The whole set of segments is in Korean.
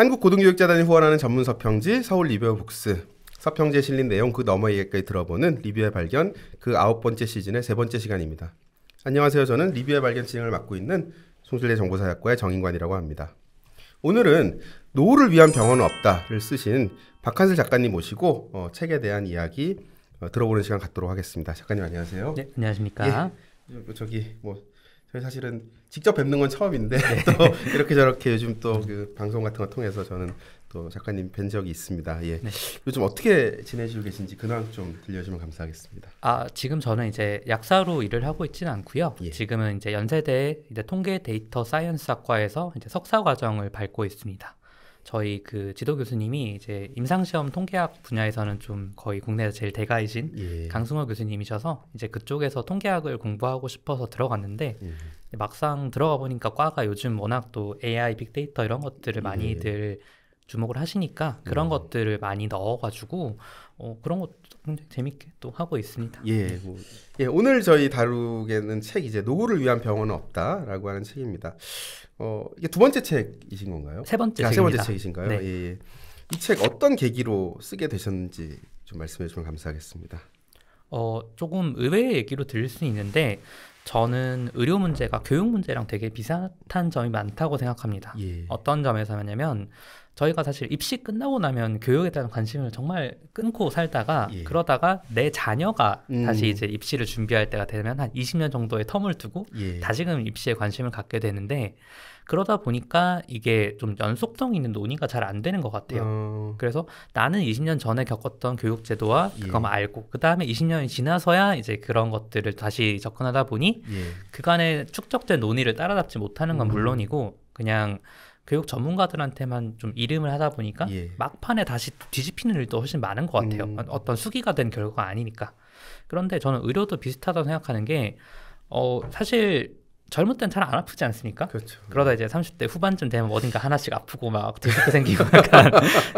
한국고등교육재단이 후원하는 전문 서평지 서울 리뷰어 북스 서평지에 실린 내용 그 너머 얘기까지 들어보는 리뷰의 발견 그 아홉 번째 시즌의 세 번째 시간입니다. 안녕하세요. 저는 리뷰의 발견 진행을 맡고 있는 송실대 정보사학과의 정인관이라고 합니다. 오늘은 노후를 위한 병원은 없다를 쓰신 박한슬 작가님 모시고 어, 책에 대한 이야기 어, 들어보는 시간 갖도록 하겠습니다. 작가님 안녕하세요. 네, 안녕하십니까. 예, 저기 뭐 저희 사실은 직접 뵙는 건 처음인데 네. 또 이렇게 저렇게 요즘 또 그 방송 같은 거 통해서 저는 또 작가님 뵌 적이 있습니다. 예. 네. 요즘 어떻게 지내시고 계신지 근황 좀 들려주면 감사하겠습니다. 아 지금 저는 이제 약사로 일을 하고 있지는 않고요. 예. 지금은 이제 연세대 이제 통계 데이터 사이언스학과에서 이제 석사 과정을 밟고 있습니다. 저희 그 지도 교수님이 이제 임상시험 통계학 분야에서는 좀 거의 국내에서 제일 대가이신 예. 강승호 교수님이셔서 이제 그쪽에서 통계학을 공부하고 싶어서 들어갔는데 예. 막상 들어가 보니까 과가 요즘 워낙 또 AI, 빅데이터 이런 것들을 예. 많이들 주목을 하시니까 그런 음. 것들을 많이 넣어가지고 어, 그런 것도 굉장히 재밌게 또 하고 있습니다. 예, 뭐, 예, 오늘 저희 다루게는 책 이제 노후를 위한 병원은 없다라고 하는 책입니다. 어, 이게 두 번째 책이신 건가요? 세 번째 아, 세 번째 책이신가요? 네. 예, 예. 이책 어떤 계기로 쓰게 되셨는지 좀 말씀해 주시면 감사하겠습니다. 어, 조금 의외의 얘기로 들릴 수 있는데 저는 의료 문제가 교육 문제랑 되게 비슷한 점이 많다고 생각합니다. 예. 어떤 점에서냐면 저희가 사실 입시 끝나고 나면 교육에 대한 관심을 정말 끊고 살다가 예. 그러다가 내 자녀가 음. 다시 이제 입시를 준비할 때가 되면 한 20년 정도의 텀을 두고 예. 다시금 입시에 관심을 갖게 되는데 그러다 보니까 이게 좀 연속성 있는 논의가 잘 안 되는 것 같아요. 어... 그래서 나는 20년 전에 겪었던 교육 제도와 예. 그것만 알고 그 다음에 20년이 지나서야 이제 그런 것들을 다시 접근하다 보니 예. 그간의 축적된 논의를 따라잡지 못하는 건 음. 물론이고 그냥 교육 전문가들한테만 좀 이름을 하다 보니까 예. 막판에 다시 뒤집히는 일도 훨씬 많은 것 같아요. 음. 어떤 수기가 된 결과가 아니니까. 그런데 저는 의료도 비슷하다고 생각하는 게 어, 사실 젊을 땐 잘 안 아프지 않습니까? 그렇죠. 그러다 이제 30대 후반쯤 되면 어딘가 하나씩 아프고 막 뒤집게 생기고 약간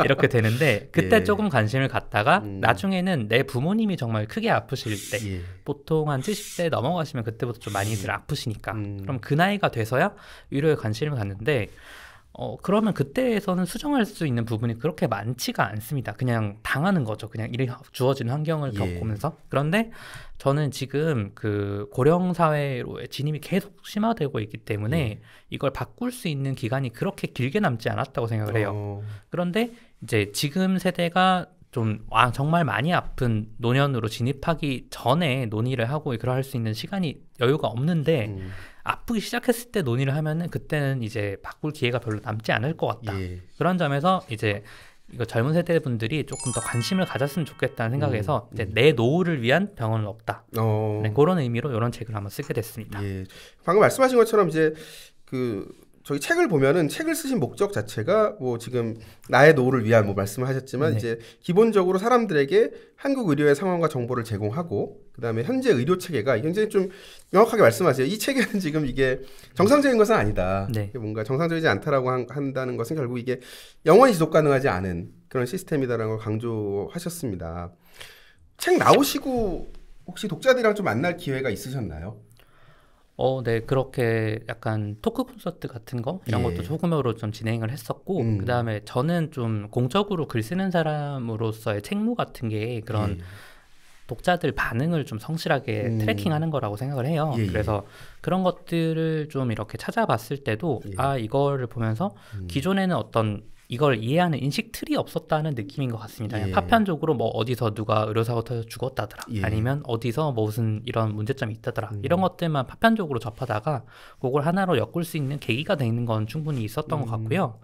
이렇게 되는데 그때 예. 조금 관심을 갖다가 음. 나중에는 내 부모님이 정말 크게 아프실 때 예. 보통 한 70대 넘어가시면 그때부터 좀 많이들 음. 아프시니까 음. 그럼 그 나이가 돼서야 의료에 관심을 갖는데 어, 그러면 그때에서는 수정할 수 있는 부분이 그렇게 많지가 않습니다. 그냥 당하는 거죠. 그냥 이 주어진 환경을 예. 겪으면서. 그런데 저는 지금 그 고령 사회로 진입이 계속 심화되고 있기 때문에 예. 이걸 바꿀 수 있는 기간이 그렇게 길게 남지 않았다고 생각을 해요. 어. 그런데 이제 지금 세대가 좀 와, 정말 많이 아픈 노년으로 진입하기 전에 논의를 하고 그럴 수 있는 시간이 여유가 없는데 음. 아프기 시작했을 때 논의를 하면은 그때는 이제 바꿀 기회가 별로 남지 않을 것 같다. 예. 그런 점에서 이제 이거 젊은 세대 분들이 조금 더 관심을 가졌으면 좋겠다는 생각에서 음, 이제 음. 내 노후를 위한 병원은 없다. 어. 네, 그런 의미로 이런 책을 한번 쓰게 됐습니다. 예. 방금 말씀하신 것처럼 이제 그 저희 책을 보면은 책을 쓰신 목적 자체가 뭐 지금 나의 노후를 위한 뭐 말씀을 하셨지만 네. 이제 기본적으로 사람들에게 한국 의료의 상황과 정보를 제공하고 그다음에 현재 의료 체계가 굉장히 좀 명확하게 말씀하세요. 이 체계는 지금 이게 정상적인 것은 아니다. 네. 뭔가 정상적이지 않다라고 한, 한다는 것은 결국 이게 영원히 지속 가능하지 않은 그런 시스템이다라는 걸 강조하셨습니다. 책 나오시고 혹시 독자들이랑 좀 만날 기회가 있으셨나요? 어, 네, 그렇게 약간 토크 콘서트 같은 거 이런 예. 것도 소규모로 좀 진행을 했었고 음. 그 다음에 저는 좀 공적으로 글 쓰는 사람으로서의 책무 같은 게 그런 예. 독자들 반응을 좀 성실하게 음. 트래킹하는 거라고 생각을 해요. 예, 예. 그래서 그런 것들을 좀 이렇게 찾아봤을 때도 예. 아 이거를 보면서 음. 기존에는 어떤 이걸 이해하는 인식 틀이 없었다는 느낌인 것 같습니다. 예. 파편적으로 뭐 어디서 누가 의료사고 터져 죽었다더라, 예. 아니면 어디서 무슨 이런 문제점이 있다더라 음. 이런 것들만 파편적으로 접하다가 그걸 하나로 엮을 수 있는 계기가 되는 건 충분히 있었던 음. 것 같고요.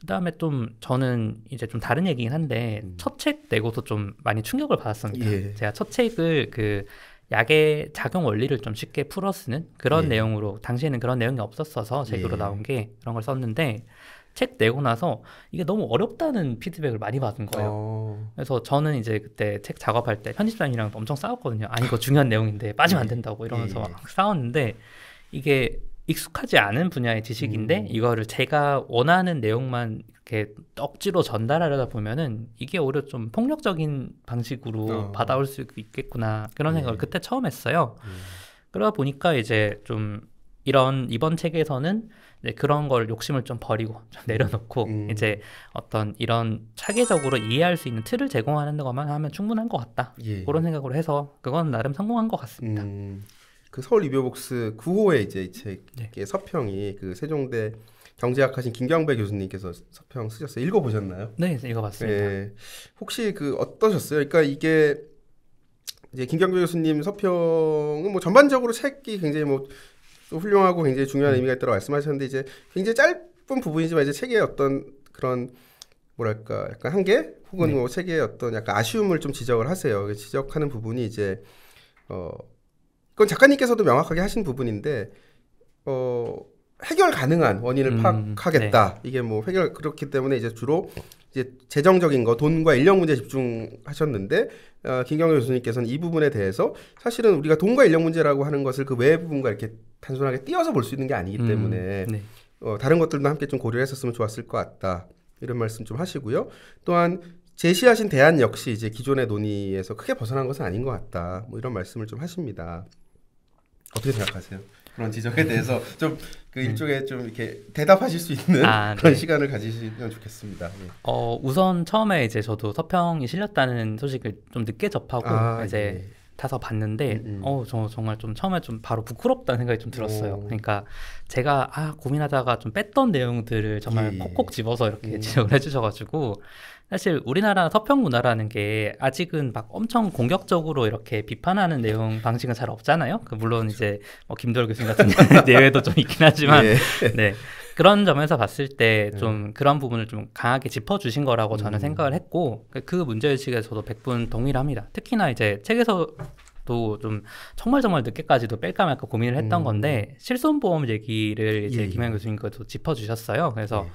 그다음에 좀 저는 이제 좀 다른 얘기긴 한데 음. 첫책 내고서 좀 많이 충격을 받았습니다. 예. 제가 첫 책을 그 약의 작용 원리를 좀 쉽게 풀어 쓰는 그런 예. 내용으로 당시에는 그런 내용이 없었어서 책으로 예. 나온 게 그런 걸 썼는데 책 내고 나서 이게 너무 어렵다는 피드백을 많이 받은 거예요. 어... 그래서 저는 이제 그때 책 작업할 때 편집장이랑 엄청 싸웠거든요. 아니 이거 중요한 내용인데 빠지면 안 예. 된다고 이러면서 예. 막 싸웠는데 이게 익숙하지 않은 분야의 지식인데 음. 이거를 제가 원하는 내용만 이렇게 억지로 전달하려다 보면은 이게 오히려 좀 폭력적인 방식으로 어. 받아올 수 있겠구나 그런 생각을 예. 그때 처음 했어요. 음. 그러다 보니까 이제 좀 이런 이번 책에서는 이제 그런 걸 욕심을 좀 버리고 좀 내려놓고 음. 이제 어떤 이런 차계적으로 이해할 수 있는 틀을 제공하는 것만 하면 충분한 것 같다 예. 그런 생각으로 해서 그건 나름 성공한 것 같습니다. 음. 그 서울 리뷰복스 9호에 이제 이 책의 네. 서평이 그 세종대 경제학하신 김경배 교수님께서 서평 쓰셨어요. 읽어보셨나요? 네, 읽어봤습니다. 네. 혹시 그 어떠셨어요? 그러니까 이게 이제 김경배 교수님 서평은 뭐 전반적으로 책이 굉장히 뭐 훌륭하고 굉장히 중요한 음. 의미가 있다고 말씀하셨는데 이제 굉장히 짧은 부분이지만 이제 책의 어떤 그런 뭐랄까 약간 한계 혹은 네. 뭐 책의 어떤 약간 아쉬움을 좀 지적을 하세요. 지적하는 부분이 이제 어 그건 작가님께서도 명확하게 하신 부분인데 어 해결 가능한 원인을 음, 파악하겠다. 네. 이게 뭐 해결 그렇기 때문에 이제 주로 이제 재정적인 거 돈과 인력 문제 집중하셨는데 어, 김경호 교수님께서는 이 부분에 대해서 사실은 우리가 돈과 인력 문제라고 하는 것을 그외 부분과 이렇게 단순하게 띄어서 볼 수 있는 게 아니기 음, 때문에 음, 네. 어, 다른 것들도 함께 좀 고려했었으면 좋았을 것 같다. 이런 말씀 좀 하시고요. 또한 제시하신 대안 역시 이제 기존의 논의에서 크게 벗어난 것은 아닌 것 같다. 뭐 이런 말씀을 좀 하십니다. 어떻게 생각하세요? 그런 지적에 대해서 좀그 음. 일종의 좀 이렇게 대답하실 수 있는 아, 그런 네. 시간을 가지시면 좋겠습니다. 예. 어 우선 처음에 이제 저도 서평이 실렸다는 소식을 좀 늦게 접하고 아, 이제 예. 타서 봤는데 음, 음. 어저 정말 좀 처음에 좀 바로 부끄럽다는 생각이 좀 들었어요. 오. 그러니까 제가 아 고민하다가 좀 뺐던 내용들을 정말 예. 콕콕 집어서 이렇게 음. 지적을 해주셔가지고 사실 우리나라 서평 문화라는 게 아직은 막 엄청 공격적으로 이렇게 비판하는 내용 방식은 잘 없잖아요. 그 물론. 이제 뭐 김도열 교수님 같은 예외도 좀 있긴 하지만 예. 네. 그런 점에서 봤을 때좀 네. 그런 부분을 좀 강하게 짚어주신 거라고 저는 음. 생각을 했고 그, 그 문제의식에 저도 백분 동의를 합니다. 특히나 이제 책에서 좀 정말 정말 늦게까지도 뺄까 말까 고민을 했던 음. 건데 실손보험 얘기를 이제 예. 김현 교수님께서 짚어주셨어요. 그래서 예.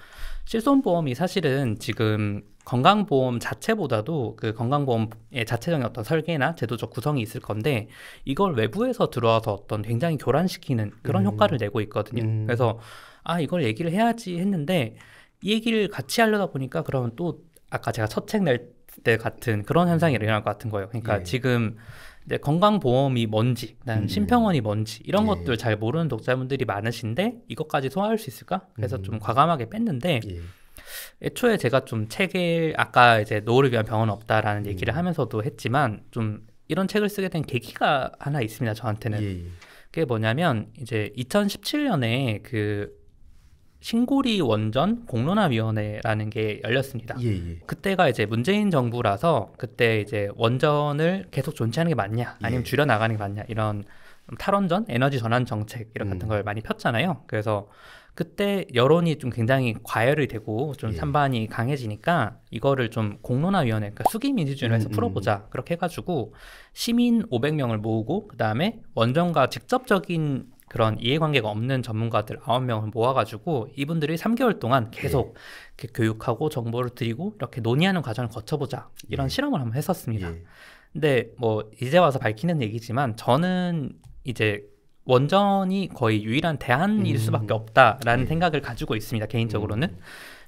실손보험이 사실은 지금 건강보험 자체보다도 그 건강보험의 자체적인 어떤 설계나 제도적 구성이 있을 건데 이걸 외부에서 들어와서 어떤 굉장히 교란시키는 그런 음. 효과를 내고 있거든요. 음. 그래서 아 이걸 얘기를 해야지 했는데 이 얘기를 같이 하려다 보니까 그러면 또 아까 제가 첫 책 낼 때 같은 그런 현상이 일어날 것 같은 거예요. 그러니까 예. 지금 이제 건강보험이 뭔지, 그다음 음. 심평원이 뭔지 이런 예. 것들 잘 모르는 독자분들이 많으신데 이것까지 소화할 수 있을까? 그래서 음. 좀 과감하게 뺐는데 예. 애초에 제가 좀 책을 아까 이제 노후를 위한 병은 없다라는 얘기를 음. 하면서도 했지만 좀 이런 책을 쓰게 된 계기가 하나 있습니다. 저한테는 예. 예. 그게 뭐냐면 이제 2017년에 그 신고리 원전 공론화위원회라는 게 열렸습니다. 예, 예. 그때가 이제 문재인 정부라서 그때 이제 원전을 계속 존치하는 게 맞냐, 아니면 예. 줄여 나가는 게 맞냐 이런 탈원전, 에너지 전환 정책 이런 음. 같은 걸 많이 폈잖아요. 그래서 그때 여론이 좀 굉장히 과열이 되고 좀 예. 찬반이 강해지니까 이거를 좀 공론화위원회, 그러니까 수기 민주주의로 해서 음, 음, 풀어보자 그렇게 해가지고 시민 500명을 모으고 그 다음에 원전과 직접적인 그런 이해관계가 없는 전문가들 9명을 모아가지고 이분들이 3개월 동안 계속 예. 교육하고 정보를 드리고 이렇게 논의하는 과정을 거쳐보자 이런 예. 실험을 한번 했었습니다. 예. 근데 뭐 이제 와서 밝히는 얘기지만 저는 이제 원전이 거의 유일한 대안일 음. 수밖에 없다라는 예. 생각을 가지고 있습니다 개인적으로는. 음.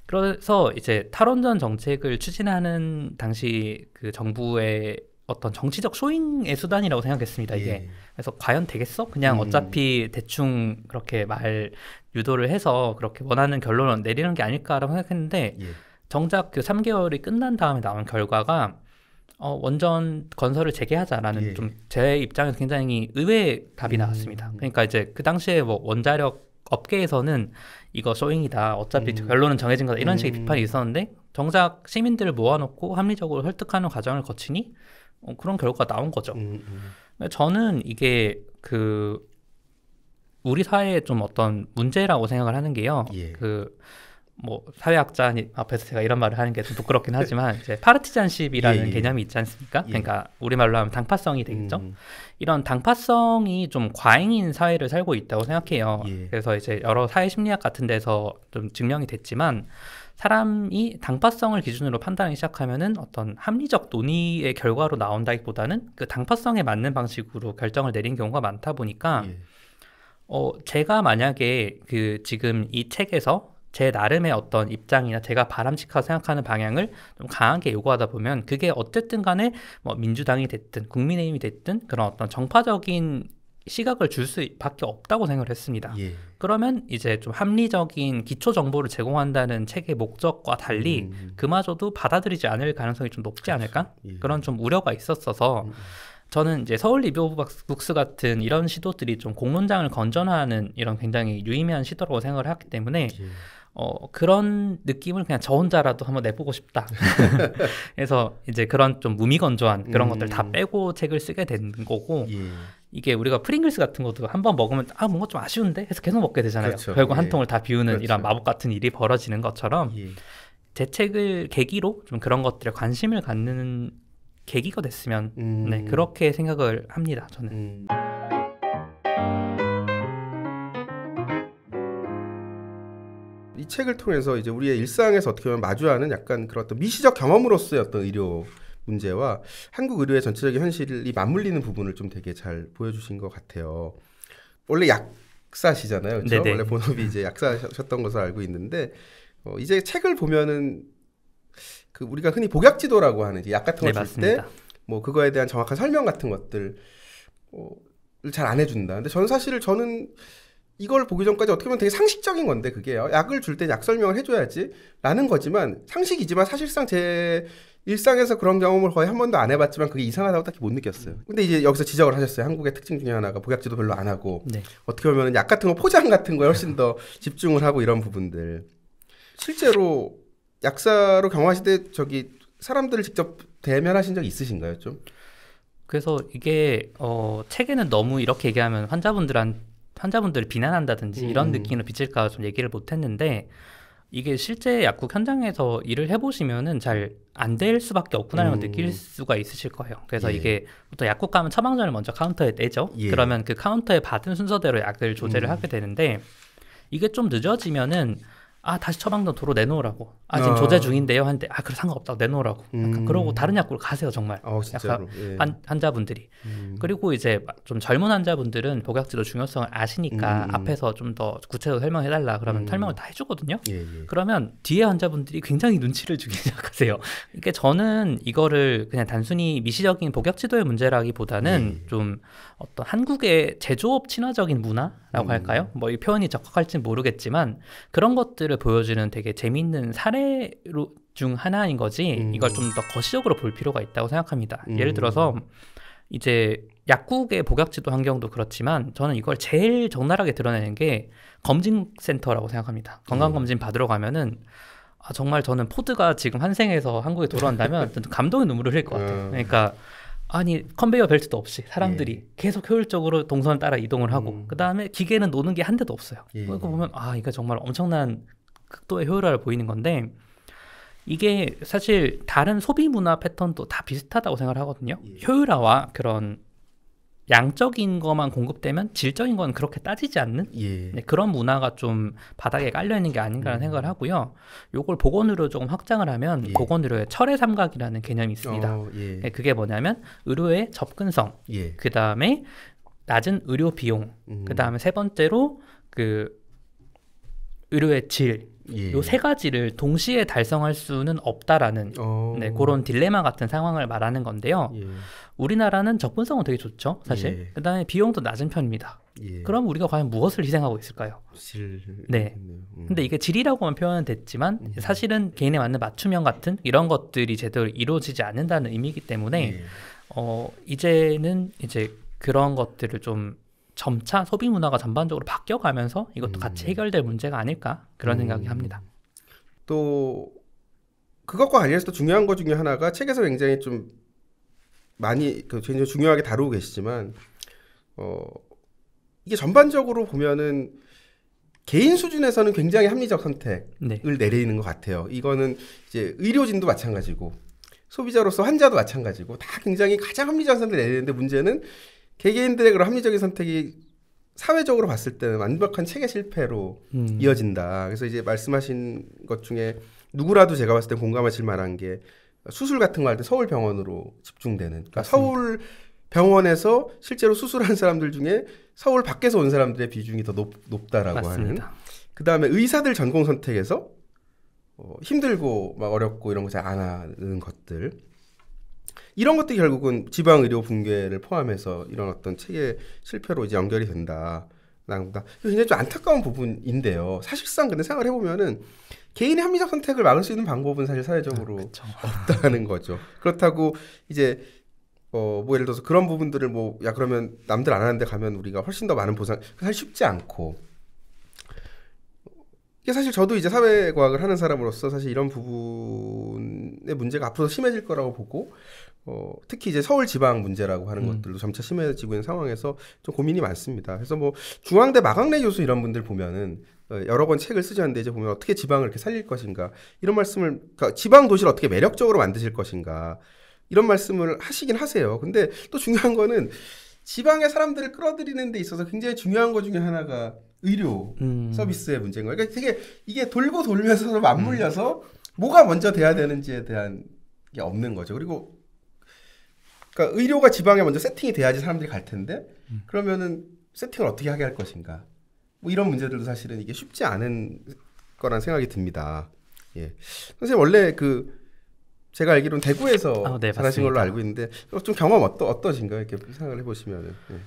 그래서 이제 탈원전 정책을 추진하는 당시 그 정부의 어떤 정치적 쇼잉의 수단이라고 생각했습니다. 이게 예. 그래서 과연 되겠어? 그냥 음. 어차피 대충 그렇게 말 유도를 해서 그렇게 원하는 결론을 내리는 게 아닐까라고 생각했는데 예. 정작 그 3개월이 끝난 다음에 나온 결과가 어, 원전 건설을 재개하자라는 예. 좀제 입장에서 굉장히 의외의 답이 음. 나왔습니다. 그러니까 이제 그 당시에 뭐 원자력 업계에서는 이거 쇼잉이다. 어차피 음. 결론은 정해진 거다. 이런 식의 음. 비판이 있었는데 정작 시민들을 모아놓고 합리적으로 설득하는 과정을 거치니 어, 그런 결과가 나온 거죠. 음, 음. 저는 이게 그 우리 사회의 좀 어떤 문제라고 생각을 하는 게요. 예. 그뭐 사회학자 앞에서 제가 이런 말을 하는 게 좀 부끄럽긴 하지만 이제 파르티잔십이라는 예, 예. 개념이 있지 않습니까? 예. 그러니까 우리말로 하면 당파성이 되겠죠. 음. 이런 당파성이 좀 과잉인 사회를 살고 있다고 생각해요. 예. 그래서 이제 여러 사회 심리학 같은 데서 좀 증명이 됐지만 사람이 당파성을 기준으로 판단하기 시작하면은 어떤 합리적 논의의 결과로 나온다기보다는 그 당파성에 맞는 방식으로 결정을 내린 경우가 많다 보니까 예. 어 제가 만약에 그 지금 이 책에서 제 나름의 어떤 입장이나 제가 바람직하고 생각하는 방향을 좀 강하게 요구하다 보면 그게 어쨌든 간에 뭐 민주당이 됐든 국민의힘이 됐든 그런 어떤 정파적인 시각을 줄 수밖에 없다고 생각을 했습니다. 예. 그러면 이제 좀 합리적인 기초 정보를 제공한다는 책의 목적과 달리 음. 그마저도 받아들이지 않을 가능성이 좀 높지 그렇죠. 않을까? 예. 그런 좀 우려가 있었어서 음. 저는 이제 서울 리뷰 북스 같은 이런 시도들이 좀 공론장을 건전화하는 이런 굉장히 유의미한 시도라고 생각을 했기 때문에 예. 어, 그런 느낌을 그냥 저 혼자라도 한번 내보고 싶다. 그래서 이제 그런 좀 무미건조한 그런 음. 것들 다 빼고 책을 쓰게 된 거고 예. 이게 우리가 프링글스 같은 것도 한 번 먹으면 아 뭔가 좀 아쉬운데 해서 계속 먹게 되잖아요. 그렇죠. 결국 예. 한 통을 다 비우는 그렇죠. 이런 마법 같은 일이 벌어지는 것처럼 예. 제 책을 계기로 좀 그런 것들에 관심을 갖는 계기가 됐으면 음. 네, 그렇게 생각을 합니다. 저는. 음. 이 책을 통해서 이제 우리의 일상에서 어떻게 보면 마주하는 약간 그런 어떤 미시적 경험으로서의 어떤 의료 문제와 한국 의료의 전체적인 현실이 맞물리는 부분을 좀 되게 잘 보여주신 것 같아요. 원래 약사시잖아요, 그렇죠? 원래 본업이 이제 약사셨던 것을 알고 있는데 어, 이제 책을 보면은 그 우리가 흔히 복약지도라고 하는 약 같은 걸 줄 때 뭐 그거에 대한 정확한 설명 같은 것들 어, 잘안 해준다. 근데 저는 사실 저는 이걸 보기 전까지 어떻게 보면 되게 상식적인 건데 그게요. 약을 줄 때 약 설명을 해줘야지라는 거지만 상식이지만 사실상 제 일상에서 그런 경험을 거의 한 번도 안 해봤지만 그게 이상하다고 딱히 못 느꼈어요. 근데 이제 여기서 지적을 하셨어요. 한국의 특징 중에 하나가 복약지도 별로 안 하고 네. 어떻게 보면 약 같은 거 포장 같은 거에 훨씬 더 집중을 하고 이런 부분들. 실제로 약사로 경험하실 때 저기 사람들을 직접 대면하신 적 있으신가요, 좀? 그래서 이게 어, 책에는 너무 이렇게 얘기하면 환자분들한 환자분들을 비난한다든지 음. 이런 느낌으로 비칠까 좀 얘기를 못 했는데 이게 실제 약국 현장에서 일을 해보시면은 잘 안 될 수밖에 없구나라는 음. 걸 느낄 수가 있으실 거예요. 그래서 예. 이게 보통 약국 가면 처방전을 먼저 카운터에 내죠. 예. 그러면 그 카운터에 받은 순서대로 약을 조제를 음. 하게 되는데 이게 좀 늦어지면은 아 다시 처방전 도로 내놓으라고 아 지금 어. 조제 중인데요 한데 아 그래 상관없다고 내놓으라고 약간 음. 그러고 다른 약국로 가세요 정말 어, 약간 예. 한, 환자분들이 음. 그리고 이제 좀 젊은 환자분들은 복약지도 중요성을 아시니까 음. 앞에서 좀 더 구체적으로 설명해달라 그러면 음. 설명을 다 해주거든요 예, 예. 그러면 뒤에 환자분들이 굉장히 눈치를 주기 시작하세요 그러니까 저는 이거를 그냥 단순히 미시적인 복약지도의 문제라기보다는 예. 좀 어떤 한국의 제조업 친화적인 문화 라고 음. 할까요 뭐 이 표현이 적합할지는 모르겠지만 그런 것들을 보여주는 되게 재미있는 사 사례로 중 하나인 거지 음. 이걸 좀 더 거시적으로 볼 필요가 있다고 생각합니다. 음. 예를 들어서 이제 약국의 복약지도 환경도 그렇지만 저는 이걸 제일 적나라하게 드러내는 게 검진센터라고 생각합니다. 건강검진 음. 받으러 가면은 아, 정말 저는 포드가 지금 환생해서 한국에 돌아온다면 감동의 눈물을 흘릴 것 같아요. 음. 그러니까 아니 컨베이어 벨트도 없이 사람들이 예. 계속 효율적으로 동선을 따라 이동을 하고 음. 그 다음에 기계는 노는 게 한 대도 없어요. 예. 그거 보면 아 이거 정말 엄청난 극도의 효율화를 보이는 건데 이게 사실 다른 소비 문화 패턴도 다 비슷하다고 생각을 하거든요. 예. 효율화와 그런 양적인 것만 공급되면 질적인 건 그렇게 따지지 않는 예. 네, 그런 문화가 좀 바닥에 깔려 있는 게 아닌가라는 음. 생각을 하고요. 요걸 보건의료 조금 확장을 하면 예. 보건의료의 철의 삼각이라는 개념이 있습니다. 어, 예. 네, 그게 뭐냐면 의료의 접근성, 예. 그 다음에 낮은 의료 비용, 음. 그 다음에 세 번째로 그 의료의 질, 예. 요세 가지를 동시에 달성할 수는 없다라는 어... 네, 그런 딜레마 같은 상황을 말하는 건데요. 예. 우리나라는 접근성은 되게 좋죠, 사실. 예. 그다음에 비용도 낮은 편입니다. 예. 그럼 우리가 과연 무엇을 희생하고 있을까요? 질. 네. 음. 근데 이게 질이라고만 표현은 됐지만 음. 사실은 개인에 맞는 맞춤형 같은 이런 것들이 제대로 이루어지지 않는다는 의미이기 때문에 예. 어 이제는 이제 그런 것들을 좀 점차 소비 문화가 전반적으로 바뀌어가면서 이것도 음. 같이 해결될 문제가 아닐까 그런 음. 생각이 합니다. 또 그것과 관련해서 또 중요한 것 중에 하나가 책에서 굉장히 좀 많이 그 굉장히 중요하게 다루고 계시지만 어 이게 전반적으로 보면은 개인 수준에서는 굉장히 합리적 선택을 네. 내리는 것 같아요. 이거는 이제 의료진도 마찬가지고 소비자로서 환자도 마찬가지고 다 굉장히 가장 합리적 선택을 내리는데 문제는 개개인들의 그런 합리적인 선택이 사회적으로 봤을 때는 완벽한 체계 실패로 음. 이어진다. 그래서 이제 말씀하신 것 중에 누구라도 제가 봤을 때 공감하실 만한 게 수술 같은 거 할 때 서울 병원으로 집중되는. 그러니까 서울 병원에서 실제로 수술한 사람들 중에 서울 밖에서 온 사람들의 비중이 더 높, 맞습니다. 하는. 그 다음에 의사들 전공 선택에서 어, 힘들고 막 어렵고 이런 거 잘 안 하는 것들. 이런 것들이 결국은 지방 의료 붕괴를 포함해서 이런 어떤 체계 실패로 이제 연결이 된다. 나옵니다. 굉장히 좀 안타까운 부분인데요. 사실상 근데 생각을 해보면은 개인의 합리적 선택을 막을 수 있는 방법은 사실 사회적으로 아, 없다는 거죠. 그렇다고 이제 어, 뭐 예를 들어서 그런 부분들을 뭐, 야, 그러면 남들 안 하는데 가면 우리가 훨씬 더 많은 보상, 사실 쉽지 않고. 이게 사실 저도 이제 사회과학을 하는 사람으로서 사실 이런 부분의 문제가 앞으로 심해질 거라고 보고, 어, 특히 이제 서울 지방 문제라고 하는 음. 것들도 점차 심해지고 있는 상황에서 좀 고민이 많습니다. 그래서 뭐 중앙대 마강래 교수 이런 분들 보면은 어, 여러 번 책을 쓰셨는데 이제 보면 어떻게 지방을 이렇게 살릴 것인가 이런 말씀을 그러니까 지방 도시를 어떻게 매력적으로 만드실 것인가 이런 말씀을 하시긴 하세요. 근데 또 중요한 거는 지방의 사람들을 끌어들이는 데 있어서 굉장히 중요한 것 중에 하나가 의료 음. 서비스의 문제인 거예요. 그러니까 되게 이게 돌고 돌면서 맞물려서 음. 뭐가 먼저 돼야 되는지에 대한 게 없는 거죠. 그리고 그러니까 의료가 지방에 먼저 세팅이 돼야지 사람들이 갈 텐데 음. 그러면은 세팅을 어떻게 하게 할 것인가. 뭐 이런 문제들도 사실은 이게 쉽지 않은 거란 생각이 듭니다. 예. 선생님 원래 그 제가 알기로는 대구에서 어, 네, 살아신 걸로 알고 있는데 좀 경험 어떠 어떠신가요? 이렇게 생각을 해보시면은. 예.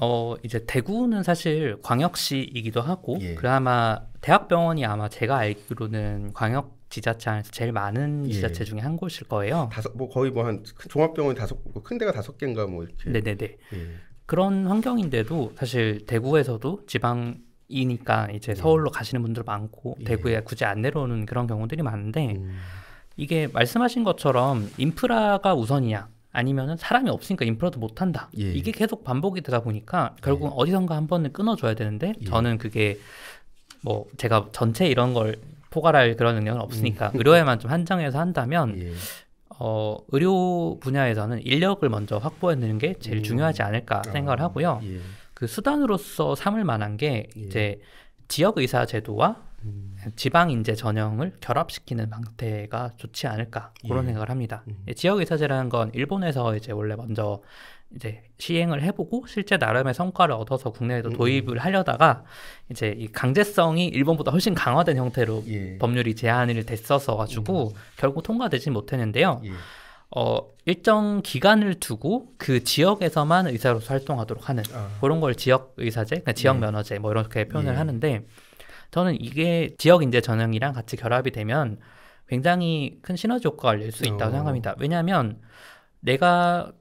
어 이제 대구는 사실 광역시이기도 하고 예. 그나마 대학병원이 아마 제가 알기로는 광역 지자체 안에서 제일 많은 예. 지자체 중에 한 곳일 거예요. 다섯 뭐 거의 뭐 한 종합병원 다섯 뭐큰 데가 다섯 개인가 뭐 이렇게. 네네네. 예. 그런 환경인데도 사실 대구에서도 지방이니까 이제 예. 서울로 가시는 분들 많고 예. 대구에 굳이 안 내려오는 그런 경우들이 많은데. 음. 이게 말씀하신 것처럼 인프라가 우선이야. 아니면은 사람이 없으니까 인프라도 못 한다. 예. 이게 계속 반복이 되다 보니까 결국 은 예. 어디선가 한 번은 끊어줘야 되는데 예. 저는 그게 뭐 제가 전체 이런 걸 포괄할 그런 능력은 없으니까 음. 의료에만 좀 한정해서 한다면 예. 어, 의료 분야에서는 인력을 먼저 확보해내는 게 제일 음. 중요하지 않을까 아, 생각을 하고요. 예. 그 수단으로서 삼을 만한 게 예. 이제 지역 의사 제도와 음. 지방 인재 전형을 결합시키는 방태가 좋지 않을까 그런 예. 생각을 합니다. 음. 지역 의사제라는 건 일본에서 이제 원래 먼저 이제 시행을 해보고 실제 나름의 성과를 얻어서 국내에도 음. 도입을 하려다가 이제 이 강제성이 일본보다 훨씬 강화된 형태로 예. 법률이 제한을 됐어서 가지고 음. 결국 통과되지 못했는데요. 예. 어, 일정 기간을 두고 그 지역에서만 의사로서 활동하도록 하는 아. 그런 걸 지역 의사제, 그러니까 지역 예. 면허제 뭐 이렇게 표현을 예. 하는데 저는 이게 지역 인재 전형이랑 같이 결합이 되면 굉장히 큰 시너지 효과를 낼 수 있다고 어. 생각합니다. 왜냐하면 내가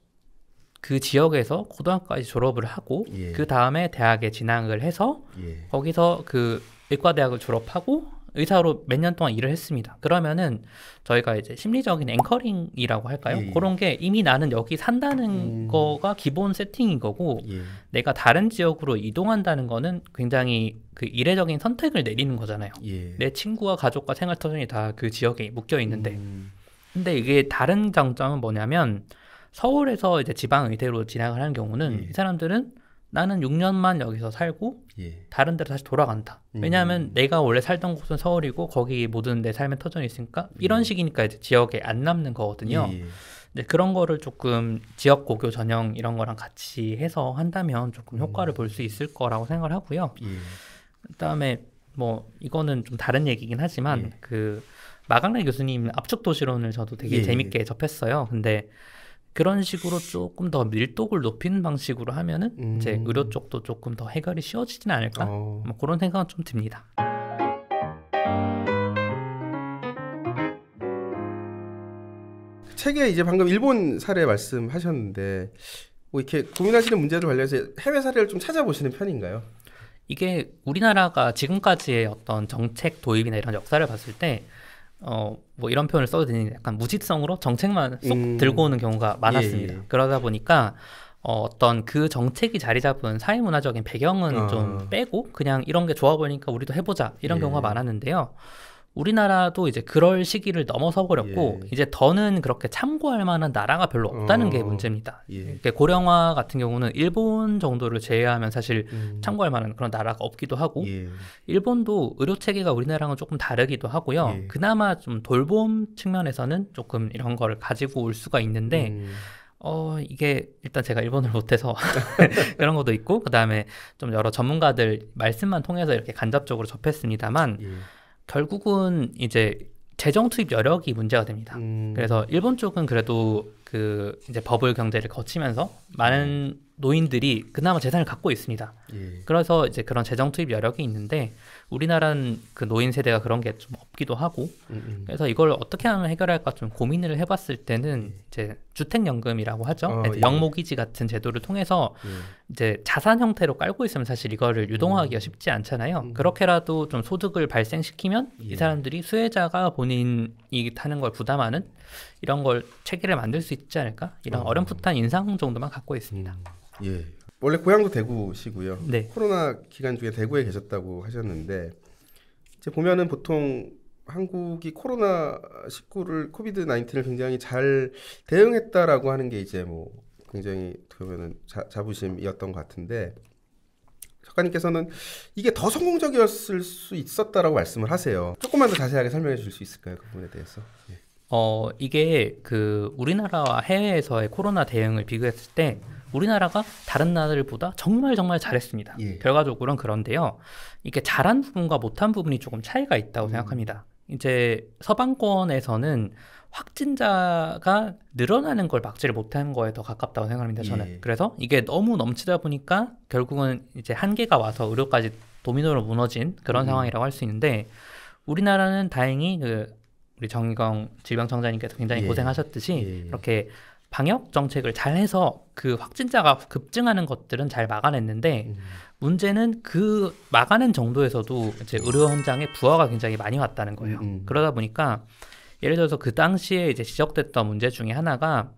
그 지역에서 고등학교까지 졸업을 하고 예. 그 다음에 대학에 진학을 해서 예. 거기서 그 의과대학을 졸업하고 의사로 몇 년 동안 일을 했습니다. 그러면은 저희가 이제 심리적인 앵커링이라고 할까요? 예, 예. 그런 게 이미 나는 여기 산다는 음. 거가 기본 세팅인 거고 예. 내가 다른 지역으로 이동한다는 거는 굉장히 그 이례적인 선택을 내리는 거잖아요. 예. 내 친구와 가족과 생활 터전이 다 그 지역에 묶여 있는데 음. 근데 이게 다른 장점은 뭐냐면 서울에서 이제 지방 의대로 진학을 하는 경우는 예. 이 사람들은 나는 6년만 여기서 살고 예. 다른 데로 다시 돌아간다. 음. 왜냐하면 내가 원래 살던 곳은 서울이고 거기 모든 내 삶의 터전이 있으니까 이런 음. 식이니까 이제 지역에 안 남는 거거든요. 예. 근 그런 거를 조금 지역 고교 전형 이런 거랑 같이 해서 한다면 조금 음. 효과를 음. 볼수 있을 거라고 생각을 하고요. 예. 그다음에 뭐 이거는 좀 다른 얘기긴 하지만 예. 그 마강래 교수님 압축 도시론을 저도 되게 예. 재밌게 접했어요. 근데 그런 식으로 조금 더 밀도를 높이는 방식으로 하면은 음. 이제 의료 쪽도 조금 더 해결이 쉬워지진 않을까 어. 뭐 그런 생각은 좀 듭니다. 책에 이제 방금 일본 사례 말씀하셨는데 뭐 이렇게 고민하시는 문제들 관련해서 해외 사례를 좀 찾아보시는 편인가요? 이게 우리나라가 지금까지의 어떤 정책 도입이나 이런 역사를 봤을 때 어, 뭐 이런 표현을 써도 되는 약간 무지성으로 정책만 쏙 음. 들고 오는 경우가 많았습니다. 예, 예. 그러다 보니까 어, 어떤 그 정책이 자리 잡은 사회문화적인 배경은 어. 좀 빼고 그냥 이런 게 좋아 보이니까 우리도 해보자 이런 예. 경우가 많았는데요. 우리나라도 이제 그럴 시기를 넘어서 버렸고 예. 이제 더는 그렇게 참고할 만한 나라가 별로 없다는 어. 게 문제입니다. 예. 고령화 같은 경우는 일본 정도를 제외하면 사실 음. 참고할 만한 그런 나라가 없기도 하고 예. 일본도 의료 체계가 우리나라랑 조금 다르기도 하고요. 예. 그나마 좀 돌봄 측면에서는 조금 이런 거를 가지고 올 수가 있는데 음. 어, 이게 일단 제가 일본을 못해서 그런 것도 있고, 그 다음에 좀 여러 전문가들 말씀만 통해서 이렇게 간접적으로 접했습니다만, 예. 결국은 이제 재정 투입 여력이 문제가 됩니다. 음. 그래서 일본 쪽은 그래도 그 이제 버블 경제를 거치면서 많은 노인들이 그나마 재산을 갖고 있습니다. 예. 그래서 이제 그런 재정 투입 여력이 있는데 우리나라는 그 노인 세대가 그런 게 좀 없기도 하고 음, 음. 그래서 이걸 어떻게 하면 해결할까 좀 고민을 해봤을 때는 이제 주택연금이라고 하죠. 어, 예. 영모기지 같은 제도를 통해서 예. 이제 자산 형태로 깔고 있으면 사실 이거를 유동화하기가 음. 쉽지 않잖아요. 음. 그렇게라도 좀 소득을 발생시키면 이 예. 사람들이 수혜자가 본인이 타는 걸 부담하는 이런 걸 체계를 만들 수 있지 않을까? 이런 어. 렴풋한 인상 정도만 갖고 있습니다. 음. 예. 원래 고향도 대구시고요. 네. 코로나 기간 중에 대구에 계셨다고 하셨는데 이제 보면은 보통 한국이 코로나 19를 코비드 19을 굉장히 잘 대응했다라고 하는 게 이제 뭐 굉장히 그러면은 자, 부심이었던것 같은데 작가님께서는 이게 더 성공적이었을 수 있었다라고 말씀을 하세요. 조금만 더 자세하게 설명해 주실 수 있을까요? 그 부분에 대해서. 예. 어 이게 그 우리나라와 해외에서의 코로나 대응을 비교했을 때 우리나라가 다른 나라들보다 정말 정말 잘했습니다. 예. 결과적으로는 그런데요. 이게 잘한 부분과 못한 부분이 조금 차이가 있다고 음. 생각합니다. 이제 서방권에서는 확진자가 늘어나는 걸 막지를 못하는 거에 더 가깝다고 생각합니다. 저는. 예. 그래서 이게 너무 넘치다 보니까 결국은 이제 한계가 와서 의료까지 도미노로 무너진 그런 음. 상황이라고 할 수 있는데 우리나라는 다행히 그 우리 정의경 질병청장님께서 굉장히 예. 고생하셨듯이 예. 이렇게 방역 정책을 잘 해서 그 확진자가 급증하는 것들은 잘 막아냈는데 음. 문제는 그 막아낸 정도에서도 이제 의료 현장에 부하가 굉장히 많이 왔다는 거예요. 음. 음. 그러다 보니까 예를 들어서 그 당시에 이제 지적됐던 문제 중에 하나가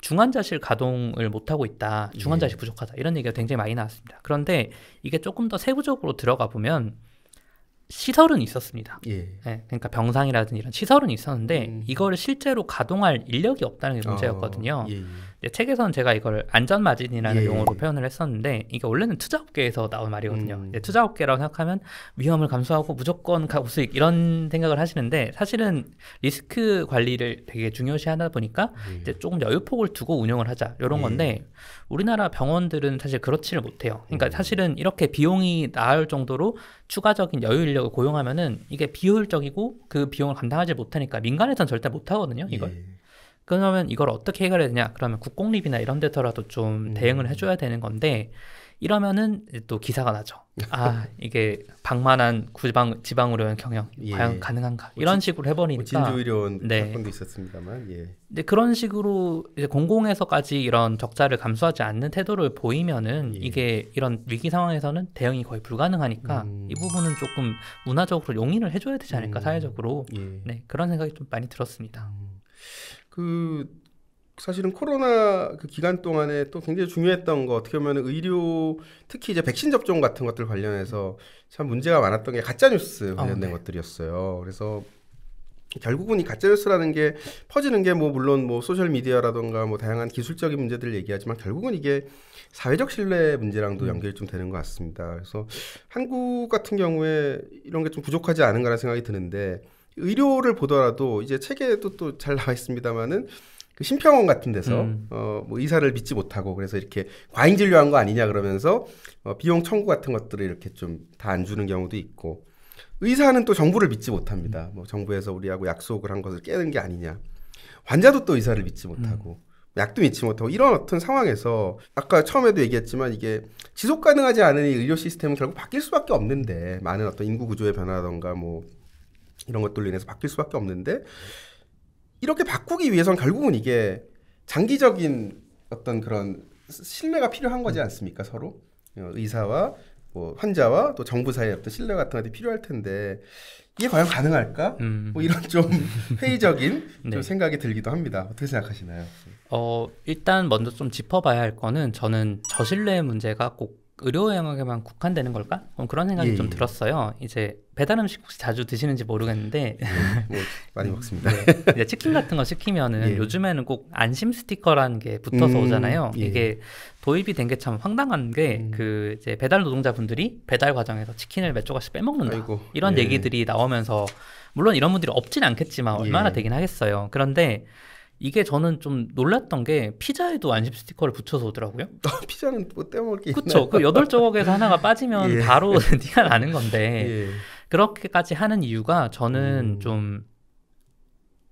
중환자실 가동을 못하고 있다. 중환자실 예. 부족하다. 이런 얘기가 굉장히 많이 나왔습니다. 그런데 이게 조금 더 세부적으로 들어가 보면 시설은 있었습니다. 예. 네, 그러니까 병상이라든지 이런 시설은 있었는데 음. 이거를 실제로 가동할 인력이 없다는 게 문제였거든요. 어, 예. 예. 책에서는 제가 이걸 안전 마진이라는 예. 용어로 표현을 했었는데 이게 원래는 투자업계에서 나온 말이거든요. 음. 투자업계라고 생각하면 위험을 감수하고 무조건 가수익 이런 생각을 하시는데 사실은 리스크 관리를 되게 중요시하다 보니까 예. 이제 조금 여유폭을 두고 운영을 하자 이런 예. 건데 우리나라 병원들은 사실 그렇지를 못해요. 그러니까 음. 사실은 이렇게 비용이 나을 정도로 추가적인 여유 인력을 고용하면은 이게 비효율적이고 그 비용을 감당하지 못하니까 민간에선 절대 못하거든요. 이걸. 예. 그러면 이걸 어떻게 해결해야 되냐? 그러면 국공립이나 이런 데서라도 좀 음. 대응을 해줘야 되는 건데 이러면은 또 기사가 나죠. 아 이게 방만한 지방 지방의료원 경영 예. 과연 가능한가? 뭐 이런 식으로 해버리니까 뭐 진주의료원 네. 사건도 있었습니다만. 예. 근데 그런 식으로 이제 공공에서까지 이런 적자를 감수하지 않는 태도를 보이면은 예. 이게 이런 위기 상황에서는 대응이 거의 불가능하니까 음. 이 부분은 조금 문화적으로 용인을 해줘야 되지 않을까 음. 사회적으로. 예. 네 그런 생각이 좀 많이 들었습니다. 음. 그 사실은 코로나 그 기간 동안에 또 굉장히 중요했던 거 어떻게 보면 의료 특히 이제 백신 접종 같은 것들 관련해서 참 문제가 많았던 게 가짜 뉴스 아, 관련된 어, 네. 것들이었어요. 그래서 결국은 이 가짜 뉴스라는 게 퍼지는 게 뭐 물론 뭐 소셜 미디어라던가 뭐 다양한 기술적인 문제들을 얘기하지만 결국은 이게 사회적 신뢰 문제랑도 음. 연결이 좀 되는 것 같습니다. 그래서 한국 같은 경우에 이런 게 좀 부족하지 않은가라는 생각이 드는데 의료를 보더라도 이제 책에도 또 잘 나와 있습니다만은 그 심평원 같은 데서 음. 어뭐 의사를 믿지 못하고 그래서 이렇게 과잉 진료한 거 아니냐 그러면서 어 비용 청구 같은 것들을 이렇게 좀 다 안 주는 경우도 있고 의사는 또 정부를 믿지 못합니다. 뭐 정부에서 우리하고 약속을 한 것을 깨는 게 아니냐. 환자도 또 의사를 믿지 못하고 음. 약도 믿지 못하고 이런 어떤 상황에서 아까 처음에도 얘기했지만 이게 지속 가능하지 않은 이 의료 시스템은 결국 바뀔 수밖에 없는데 많은 어떤 인구 구조의 변화라던가 뭐 이런 것들로 인해서 바뀔 수밖에 없는데 이렇게 바꾸기 위해서는 결국은 이게 장기적인 어떤 그런 신뢰가 필요한 거지 않습니까 서로 어, 의사와 뭐 환자와 또 정부 사이의 어떤 신뢰 같은 것들이 필요할 텐데 이게 과연 가능할까? 음. 뭐 이런 좀 회의적인 네. 좀 생각이 들기도 합니다. 어떻게 생각하시나요? 어 일단 먼저 좀 짚어봐야 할 거는 저는 저신뢰 문제가 꼭 의료 영역에만 국한되는 걸까? 그런 생각이 예, 좀 예. 들었어요. 이제 배달 음식 혹시 자주 드시는지 모르겠는데 예, 뭐 많이 먹습니다. 네, 치킨 같은 거 시키면은 예. 요즘에는 꼭 안심 스티커라는 게 붙어서 음, 오잖아요. 예. 이게 도입이 된 게 참 황당한 게그 음. 그 이제 배달 노동자분들이 배달 과정에서 치킨을 몇 조각씩 빼먹는다 아이고, 이런 예. 얘기들이 나오면서 물론 이런 분들이 없진 않겠지만 얼마나 되긴 하겠어요. 그런데 이게 저는 좀 놀랐던 게 피자에도 안심 스티커를 붙여서 오더라고요. 피자는 뭐 떼먹을 게 그렇죠. 그 여덟 조각에서 하나가 빠지면 예. 바로 티가 나는 건데 예. 그렇게까지 하는 이유가 저는 음. 좀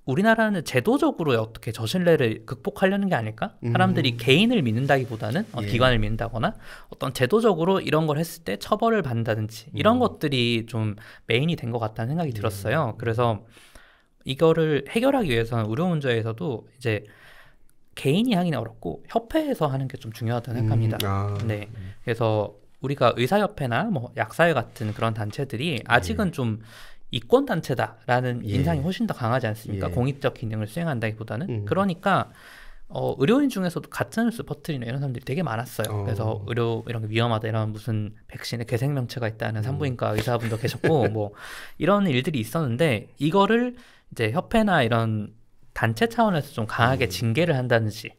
우리나라는 제도적으로 어떻게 저신뢰를 극복하려는 게 아닐까? 사람들이 음. 개인을 믿는다기보다는 어, 예. 기관을 믿는다거나 어떤 제도적으로 이런 걸 했을 때 처벌을 받는다든지 이런 음. 것들이 좀 메인이 된 것 같다는 생각이 예. 들었어요. 그래서 이거를 해결하기 위해서는 의료 문제에서도 이제 개인이 하기는 어렵고 협회에서 하는 게 좀 중요하다고 생각합니다. 음. 아. 네, 그래서 우리가 의사협회나 뭐 약사회 같은 그런 단체들이 아직은 예. 좀 이권 단체다라는 예. 인상이 훨씬 더 강하지 않습니까? 예. 공익적 기능을 수행한다기보다는 음. 그러니까 어, 의료인 중에서도 가짜뉴스 퍼트리는 이런 사람들이 되게 많았어요. 어. 그래서 의료 이런 게 위험하다 이런 무슨 백신에 괴생명체가 있다는 음. 산부인과 의사분도 계셨고 뭐 이런 일들이 있었는데 이거를 이제 협회나 이런 단체 차원에서 좀 강하게 음. 징계를 한다든지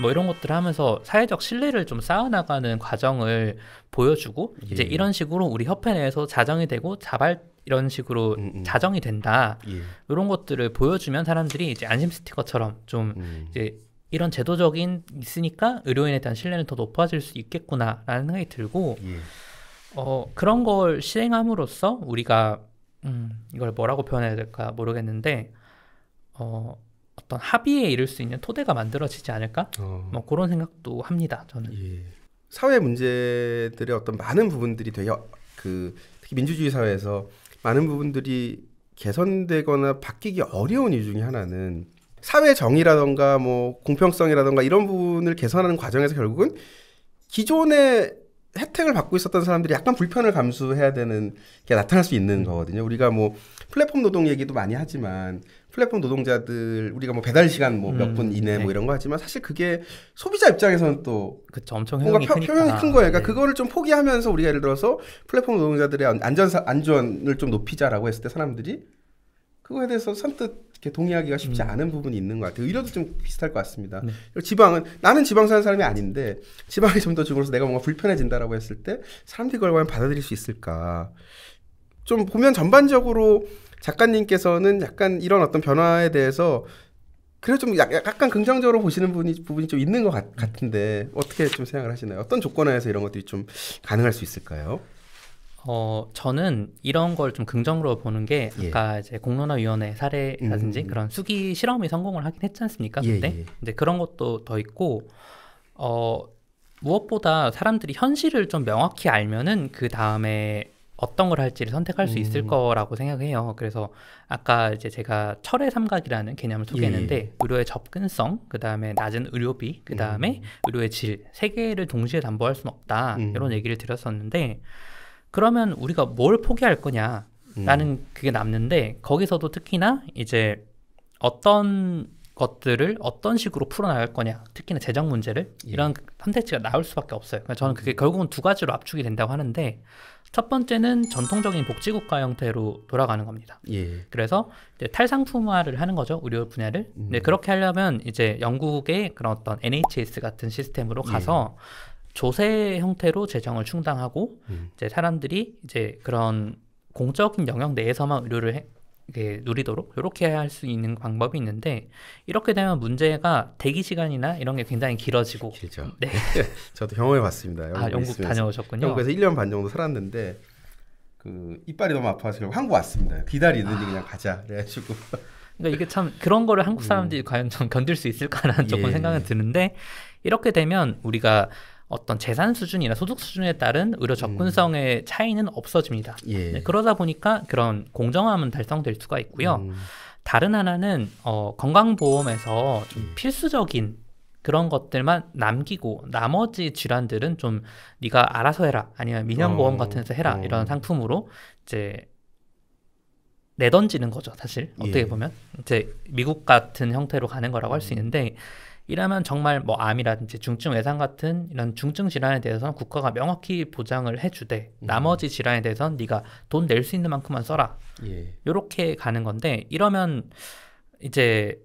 뭐 이런 것들을 하면서 사회적 신뢰를 좀 쌓아나가는 과정을 보여주고 예. 이제 이런 식으로 우리 협회 내에서 자정이 되고 자발 이런 식으로 음, 음. 자정이 된다 예. 이런 것들을 보여주면 사람들이 이제 안심 스티커처럼 좀 음. 이제 이런 제도적인 있으니까 의료인에 대한 신뢰는 더 높아질 수 있겠구나라는 생각이 들고 예. 어 그런 걸 시행함으로써 우리가 음 이걸 뭐라고 표현해야 될까 모르겠는데 어 어떤 합의에 이를 수 있는 토대가 만들어지지 않을까? 어. 뭐 그런 생각도 합니다. 저는. 예. 사회 문제들의 어떤 많은 부분들이 되게 그 특히 민주주의 사회에서 많은 부분들이 개선되거나 바뀌기 어려운 이유 중에 하나는 사회 정의라던가 뭐 공평성이라던가 이런 부분을 개선하는 과정에서 결국은 기존의 혜택을 받고 있었던 사람들이 약간 불편을 감수해야 되는 게 나타날 수 있는 거거든요. 우리가 뭐 플랫폼 노동 얘기도 많이 하지만 플랫폼 노동자들 우리가 뭐 배달 시간 뭐 몇분 음, 이내 뭐 네. 뭐 이런 거 하지만 사실 그게 소비자 입장에서는 또 그쵸, 엄청 뭔가 표, 현이 큰 거예요. 그러니까 네. 그거를 좀 포기하면서 우리가 예를 들어서 플랫폼 노동자들의 안전사 안전을 좀 높이자라고 했을 때 사람들이 그거에 대해서 선뜻 이렇게 동의하기가 쉽지 음. 않은 부분이 있는 것 같아요. 의료도 좀 비슷할 것 같습니다. 네. 지방은 나는 지방 사는 사람이 아닌데 지방이 좀 더 죽어서 내가 뭔가 불편해진다라고 했을 때 사람들이 그걸 과연 받아들일 수 있을까? 좀 보면 전반적으로 작가님께서는 약간 이런 어떤 변화에 대해서 그래도 좀 약간 긍정적으로 보시는 분이, 부분이 좀 있는 것 같, 은데 어떻게 좀 생각을 하시나요? 어떤 조건하에서 이런 것들이 좀 가능할 수 있을까요? 어 저는 이런 걸 좀 긍정으로 보는 게 예. 아까 이제 공론화위원회 사례라든지 음. 그런 수기 실험이 성공을 하긴 했지 않습니까? 예, 근데 예. 근데 그런 것도 더 있고 어 무엇보다 사람들이 현실을 좀 명확히 알면은 그 다음에 어떤 걸 할지를 선택할 수 있을 음. 거라고 생각해요. 그래서 아까 이제 제가 철의 삼각이라는 개념을 소개했는데 예. 의료의 접근성, 그 다음에 낮은 의료비, 그 다음에 음. 의료의 질 세 개를 동시에 담보할 수는 없다 음. 이런 얘기를 드렸었는데 그러면 우리가 뭘 포기할 거냐라는 음. 그게 남는데 거기서도 특히나 이제 어떤 것들을 어떤 식으로 풀어나갈 거냐, 특히나 재정 문제를 예. 이런 선택지가 나올 수밖에 없어요. 그러니까 저는 그게 결국은 두 가지로 압축이 된다고 하는데 첫 번째는 전통적인 복지국가 형태로 돌아가는 겁니다. 예. 그래서 탈상품화를 하는 거죠 의료 분야를. 음. 네, 그렇게 하려면 이제 영국의 그런 어떤 NHS 같은 시스템으로 가서 예. 조세 형태로 재정을 충당하고 음. 이제 사람들이 이제 그런 공적인 영역 내에서만 의료를 해, 이게 누리도록 이렇게 할 수 있는 방법이 있는데 이렇게 되면 문제가 대기 시간이나 이런 게 굉장히 길어지고 길죠. 네. 저도 경험해 봤습니다. 아, 영국 다녀오셨군요. 영국에서 1년 반 정도 살았는데 그 이빨이 너무 아파서 한국 왔습니다. 기다리는지 아. 그냥 가자. 그래가지고 그러니까 이게 참 그런 거를 한국 사람들이 음. 과연 좀 견딜 수 있을까라는 예. 조금 생각은 드는데 이렇게 되면 우리가 어떤 재산 수준이나 소득 수준에 따른 의료 접근성의 음. 차이는 없어집니다. 예. 네, 그러다 보니까 그런 공정함은 달성될 수가 있고요. 음. 다른 하나는 어, 건강보험에서 좀 예. 필수적인 그런 것들만 남기고 나머지 질환들은 좀 네가 알아서 해라 아니면 민영보험 어, 같은 데서 해라 어. 이런 상품으로 이제 내던지는 거죠 사실 어떻게 예. 보면 이제 미국 같은 형태로 가는 거라고 할 수 있는데 이러면 정말 뭐 암이라든지 중증 외상 같은 이런 중증 질환에 대해서는 국가가 명확히 보장을 해주되 음. 나머지 질환에 대해서는 네가 돈 낼 수 있는 만큼만 써라. 예. 이렇게 가는 건데 이러면 이제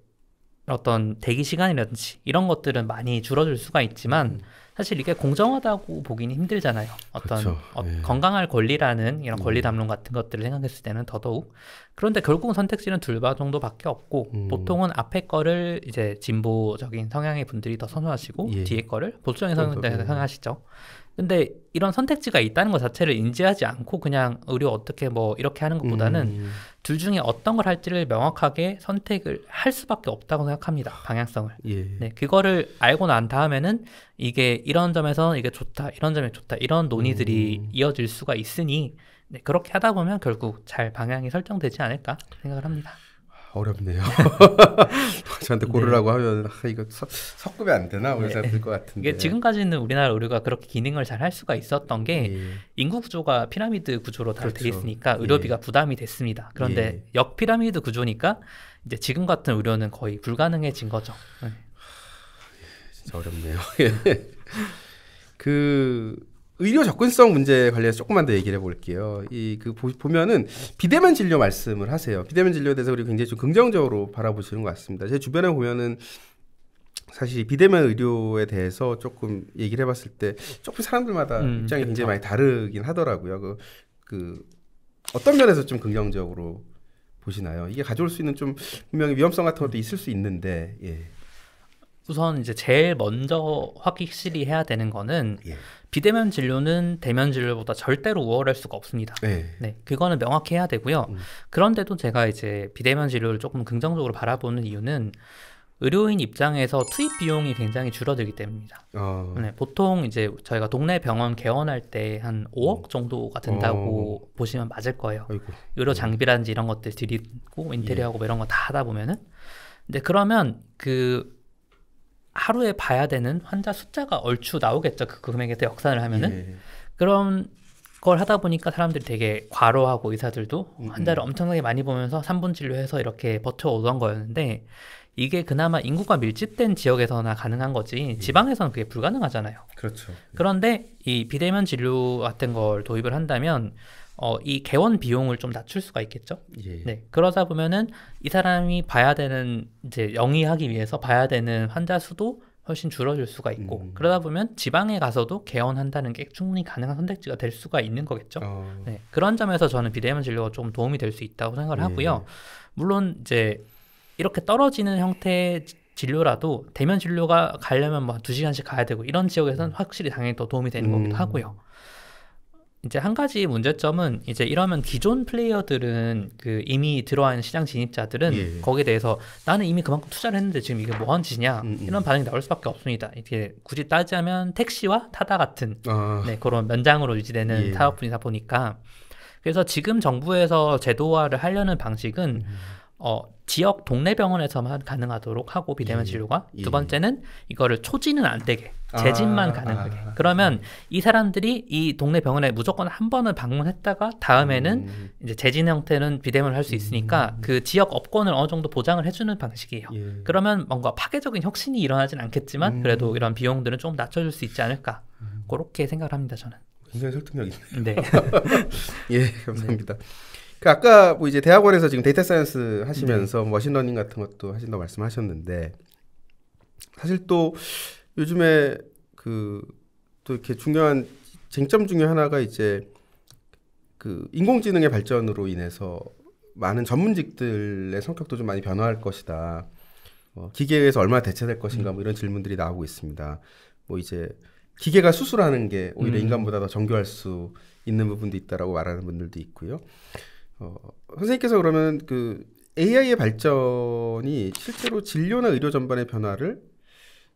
어떤 대기 시간이라든지 이런 것들은 많이 줄어들 수가 있지만 음. 사실 이게 공정하다고 보기는 힘들잖아요. 어떤 그렇죠. 어, 예. 건강할 권리라는 이런 권리 음. 담론 같은 것들을 생각했을 때는 더더욱 그런데 결국 선택지는 둘 바 정도밖에 없고 음. 보통은 앞에 거를 이제 진보적인 성향의 분들이 더 선호하시고 예. 뒤에 거를 보수적인 좀 성향들이 더, 예. 선호하시죠. 근데 이런 선택지가 있다는 것 자체를 인지하지 않고 그냥 의료 어떻게 뭐 이렇게 하는 것보다는 음. 둘 중에 어떤 걸 할지를 명확하게 선택을 할 수밖에 없다고 생각합니다. 방향성을. 예. 네, 그거를 알고 난 다음에는 이게 이런 점에서 이게 좋다, 이런 점이 좋다, 이런 논의들이 음. 이어질 수가 있으니 네, 그렇게 하다 보면 결국 잘 방향이 설정되지 않을까 생각을 합니다. 어렵네요. 저한테 고르라고 하면 아, 이거 서, 섞으면 안 되나 그런 네. 들것 같은데. 이게 지금까지는 우리나라 의료가 그렇게 기능을 잘 할 수가 있었던 게 예. 인구 구조가 피라미드 구조로 다돼 그렇죠. 있으니까 예. 의료비가 부담이 됐습니다. 그런데 예. 역 피라미드 구조니까 이제 지금 같은 의료는 거의 불가능해진 거죠. 네. 진짜 어렵네요. 예. 그 의료 접근성 문제 관련해서 조금만 더 얘기를 해볼게요. 이 그 보면은 비대면 진료 말씀을 하세요. 비대면 진료에 대해서 우리 굉장히 좀 긍정적으로 바라보시는 것 같습니다. 제 주변에 보면은 사실 비대면 의료에 대해서 조금 얘기를 해봤을 때 조금 사람들마다 음, 입장이 굉장히 그쵸. 많이 다르긴 하더라고요. 그, 그 어떤 면에서 좀 긍정적으로 보시나요? 이게 가져올 수 있는 좀 분명히 위험성 같은 것도 있을 수 있는데, 예, 우선 이제 제일 먼저 확실히 해야 되는 거는 예, 비대면 진료는 대면 진료보다 절대로 우월할 수가 없습니다. 예, 네, 그거는 명확히 해야 되고요. 음. 그런데도 제가 이제 비대면 진료를 조금 긍정적으로 바라보는 이유는 의료인 입장에서 투입 비용이 굉장히 줄어들기 때문입니다. 어, 네, 보통 이제 저희가 동네 병원 개원할 때 한 5억 정도가 든다고 보시면 맞을 거예요. 아이고, 의료 장비라든지 이런 것들 들이고 인테리어하고 뭐 이런 거 다 하다 보면은 근데 그러면 그 하루에 봐야 되는 환자 숫자가 얼추 나오겠죠. 그 금액에서 역산을 하면은 예. 그런 걸 하다 보니까 사람들이 되게 과로하고 의사들도 음, 환자를 엄청나게 많이 보면서 3분 진료해서 이렇게 버텨오던 거였는데 이게 그나마 인구가 밀집된 지역에서나 가능한 거지 지방에서는 그게 불가능하잖아요. 그렇죠. 그런데 이 비대면 진료 같은 걸 도입을 한다면 어, 이 개원 비용을 좀 낮출 수가 있겠죠. 예. 네. 그러다 보면은 이 사람이 봐야 되는 이제 영위하기 위해서 봐야 되는 환자 수도 훨씬 줄어들 수가 있고 음. 그러다 보면 지방에 가서도 개원한다는 게 충분히 가능한 선택지가 될 수가 있는 거겠죠. 어, 네. 그런 점에서 저는 비대면 진료가 좀 도움이 될 수 있다고 생각을 예. 하고요. 물론 이제 이렇게 떨어지는 형태의 지- 진료라도 대면 진료가 가려면 뭐 두 시간씩 가야 되고 이런 지역에서는 확실히 당연히 더 도움이 되는 거기도 음. 하고요. 이제 한 가지 문제점은 이제 이러면 기존 플레이어들은 그 이미 들어와 있는 시장 진입자들은 예. 거기에 대해서 나는 이미 그만큼 투자를 했는데 지금 이게 뭐 하는 짓이냐 음, 음. 이런 반응이 나올 수밖에 없습니다. 이게 굳이 따지자면 택시와 타다 같은 아, 네, 그런 면장으로 유지되는 예. 사업분이다 보니까 그래서 지금 정부에서 제도화를 하려는 방식은 음. 어, 지역 동네 병원에서만 가능하도록 하고 비대면 예. 진료가 예. 두 번째는 이거를 초지는 안 되게 재진만 아, 가능하게 아. 그러면 이 사람들이 이 동네 병원에 무조건 한 번을 방문했다가 다음에는 음, 이제 재진 형태는 비대면을 할 수 있으니까 그 지역 업권을 어느 정도 보장을 해주는 방식이에요. 예. 그러면 뭔가 파괴적인 혁신이 일어나진 않겠지만 음. 그래도 이런 비용들은 좀 낮춰줄 수 있지 않을까 그렇게 생각을 합니다 저는. 굉장히 설득력 있네. 네. 예, 감사합니다. 그 아까 뭐 이제 대학원에서 지금 data science 하시면서 machine learning 같은 것도 하신다고 말씀하셨는데 사실 또 요즘에 그 또 이렇게 중요한 쟁점 중에 하나가 이제 그 인공지능의 발전으로 인해서 많은 전문직들의 성격도 좀 많이 변화할 것이다. 어, 기계에 의해서 얼마나 대체될 것인가 뭐 이런 질문들이 나오고 있습니다. 뭐 이제 기계가 수술하는 게 오히려 음. 인간보다 더 정교할 수 있는 부분도 있다라고 말하는 분들도 있고요. 어, 선생님께서 그러면 그 AI의 발전이 실제로 진료나 의료 전반의 변화를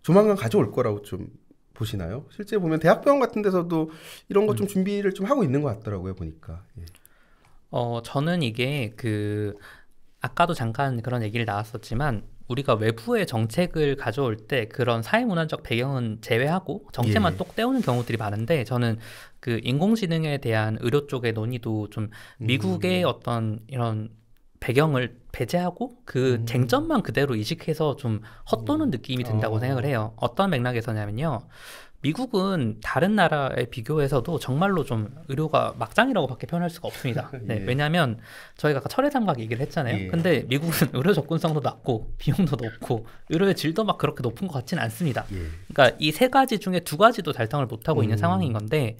조만간 가져올 거라고 좀 보시나요? 실제 보면 대학병원 같은 데서도 이런 것 좀 준비를 좀 하고 있는 것 같더라고요 보니까. 예. 어, 저는 이게 그 아까도 잠깐 그런 얘기를 나왔었지만 우리가 외부의 정책을 가져올 때 그런 사회문화적 배경은 제외하고 정책만 예. 똑 떼우는 경우들이 많은데 저는 그 인공지능에 대한 의료 쪽의 논의도 좀 미국의 어떤 이런 배경을 배제하고 그 음. 쟁점만 그대로 이식해서 좀 헛도는 느낌이 든다고 어. 생각을 해요. 어떤 맥락에서냐면요. 미국은 다른 나라에 비교해서도 정말로 좀 의료가 막장이라고밖에 표현할 수가 없습니다. 네, 예. 왜냐하면 저희가 아까 철회 장각 얘기를 했잖아요. 예. 근데 미국은 의료 접근성도 낮고 비용도 높고 의료의 질도 막 그렇게 높은 것 같지는 않습니다. 예. 그러니까 이 세 가지 중에 두 가지도 달성을 못하고 음. 있는 상황인 건데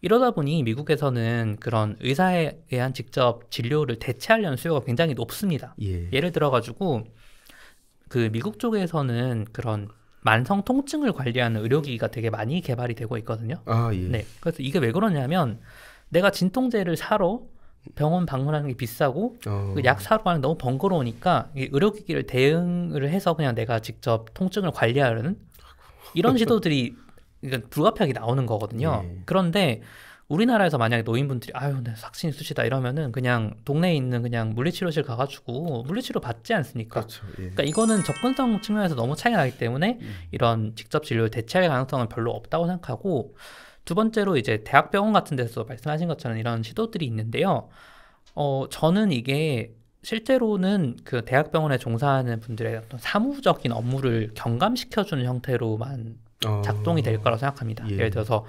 이러다 보니 미국에서는 그런 의사에 의한 직접 진료를 대체하려는 수요가 굉장히 높습니다. 예. 예를 들어 가지고 그 미국 쪽에서는 그런 만성 통증을 관리하는 의료기기가 되게 많이 개발이 되고 있거든요. 아, 예. 네. 그래서 이게 왜 그러냐면 내가 진통제를 사러 병원 방문하는 게 비싸고 어. 그 약 사러 가는 게 너무 번거로우니까 이 의료기기를 대응을 해서 그냥 내가 직접 통증을 관리하려는 이런 시도들이 불가피하게 나오는 거거든요. 예. 그런데 우리나라에서 만약에 노인분들이 아유, 네, 삭신 있으시다 이러면은 그냥 동네에 있는 그냥 물리치료실 가가지고 물리치료 받지 않습니까? 그렇죠. 예. 그러니까 이거는 접근성 측면에서 너무 차이가 나기 때문에 음. 이런 직접 진료를 대체할 가능성은 별로 없다고 생각하고 두 번째로 이제 대학병원 같은 데서 말씀하신 것처럼 이런 시도들이 있는데요. 어, 저는 이게 실제로는 그 대학병원에 종사하는 분들의 어떤 사무적인 업무를 경감시켜주는 형태로만 어... 작동이 될 거라고 생각합니다. 예. 예를 들어서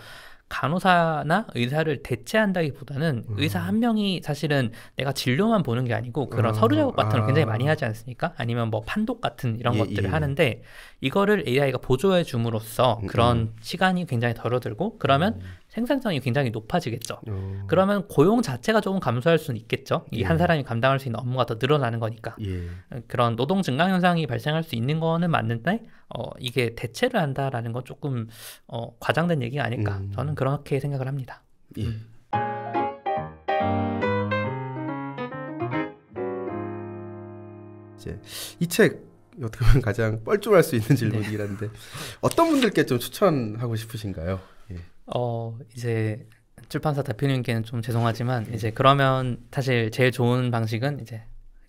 간호사나 의사를 대체한다기보다는 음. 의사 한 명이 사실은 내가 진료만 보는 게 아니고 그런 음. 서류 작업 같은 걸 굉장히 많이 아. 하지 않습니까? 아니면 뭐 판독 같은 이런 예, 것들을 예. 하는데 이거를 AI가 보조해 줌으로써 음, 그런 음. 시간이 굉장히 덜어들고 그러면 음. 생산성이 굉장히 높아지겠죠. 어. 그러면 고용 자체가 조금 감소할 수는 있겠죠. 이한 예. 사람이 감당할 수 있는 업무가 더 늘어나는 거니까. 예. 그런 노동 증강 현상이 발생할 수 있는 거는 맞는데 어, 이게 대체를 한다라는 건 조금 어, 과장된 얘기가 아닐까. 음. 저는 그렇게 생각을 합니다. 예. 음. 이제 이책 어떻게 보면 가장 뻘쭘할 수 있는 질문이긴 네. 한데 네. 어떤 분들께 좀 추천하고 싶으신가요? 예. 어 이제 출판사 대표님께는 좀 죄송하지만 이제 그러면 사실 제일 좋은 방식은 이제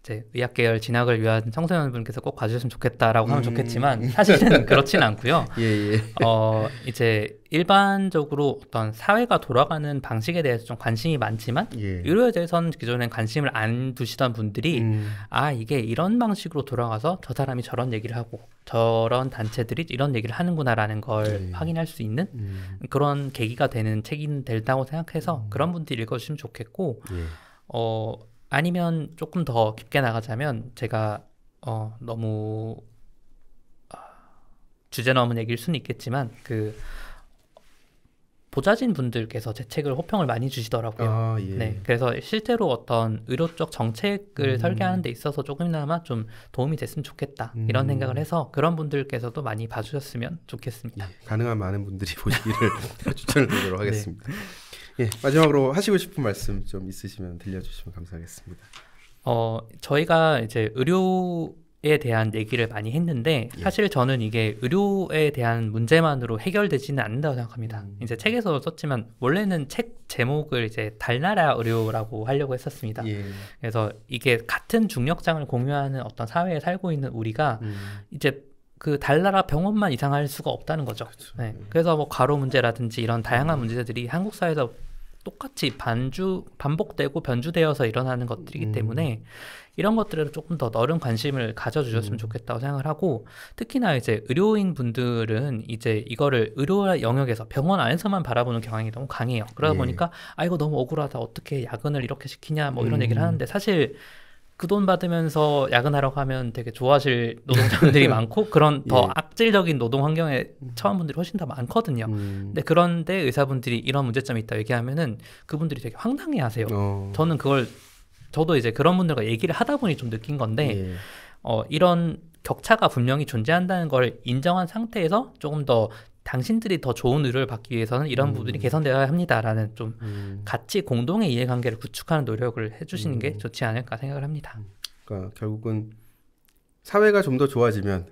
이제 의학 계열 진학을 위한 청소년 분께서 꼭 봐주셨으면 좋겠다라고 하면 음. 좋겠지만 사실은 그렇진 않고요. 예, 예. 어 이제 일반적으로 어떤 사회가 돌아가는 방식에 대해서 좀 관심이 많지만 예. 의료에 대해서는 기존에 관심을 안 두시던 분들이 음. 아 이게 이런 방식으로 돌아가서 저 사람이 저런 얘기를 하고 저런 단체들이 이런 얘기를 하는구나라는 걸 예. 확인할 수 있는 음. 그런 계기가 되는 책이 될다고 생각해서 음. 그런 분들이 읽어주시면 좋겠고 예. 어. 아니면 조금 더 깊게 나가자면 제가 어, 너무 아, 주제 넘은 얘기일 수는 있겠지만 그 보좌진 분들께서 제 책을 호평을 많이 주시더라고요. 아, 예. 네, 그래서 실제로 어떤 의료 쪽 정책을 음. 설계하는 데 있어서 조금이나마 좀 도움이 됐으면 좋겠다 음. 이런 생각을 해서 그런 분들께서도 많이 봐주셨으면 좋겠습니다. 예, 가능한 많은 분들이 보시기를 추천을 드리도록 네. 하겠습니다. 네. 예, 마지막으로 하시고 싶은 말씀 좀 있으시면 들려주시면 감사하겠습니다. 어, 저희가 이제 의료 에 대한 얘기를 많이 했는데 예. 사실 저는 이게 의료에 대한 문제만으로 해결되지는 않는다고 생각합니다. 음. 이제 책에서 썼지만 원래는 책 제목을 이제 달나라 의료라고 하려고 했었습니다. 예. 그래서 이게 같은 중력장을 공유하는 어떤 사회에 살고 있는 우리가 음. 이제 그 달나라 병원만 이상할 수가 없다는 거죠. 그렇죠. 네. 그래서 뭐 과로 문제라든지 이런 다양한 문제들이 한국 사회에서 똑같이 반주 반복되고 변주되어서 일어나는 것들이기 음. 때문에 이런 것들에 조금 더 넓은 관심을 가져주셨으면 음. 좋겠다고 생각을 하고 특히나 이제 의료인 분들은 이제 이거를 의료 영역에서 병원 안에서만 바라보는 경향이 너무 강해요. 그러다 예. 보니까 아 이거 너무 억울하다 어떻게 야근을 이렇게 시키냐 뭐 이런 음. 얘기를 하는데 사실 그 돈 받으면서 야근하러 가면 되게 좋아하실 노동자분들이 많고 그런 더 예. 악질적인 노동 환경에 처한 분들이 훨씬 더 많거든요. 음. 근데 그런데 의사분들이 이런 문제점이 있다 얘기하면은 그분들이 되게 황당해하세요. 어. 저는 그걸 저도 이제 그런 분들과 얘기를 하다 보니 좀 느낀 건데 예. 어, 이런 격차가 분명히 존재한다는 걸 인정한 상태에서 조금 더 당신들이 더 좋은 의료를 받기 위해서는 이런 음. 부분이 개선되어야 합니다라는 좀 음. 같이 공동의 이해관계를 구축하는 노력을 해주시는 음. 게 좋지 않을까 생각을 합니다. 음. 그러니까 결국은 사회가 좀 더 좋아지면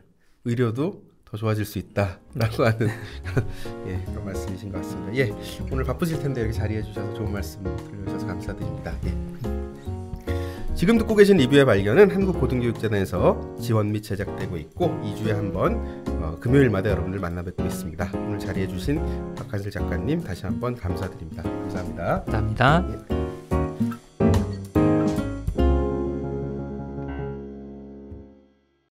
의료도 더 좋아질 수 있다라고 하는 예, 그런 말씀이신 것 같습니다. 예, 오늘 바쁘실 텐데 이렇게 자리해 주셔서 좋은 말씀 들려주셔서 감사드립니다. 예. 지금 듣고 계신 리뷰의 발견은 한국고등교육재단에서 지원 및 제작되고 있고 2주에 한번 어, 금요일마다 여러분들 만나 뵙고 있습니다. 오늘 자리해 주신 박한슬 작가님 다시 한번 감사드립니다. 감사합니다. 감사합니다. 예.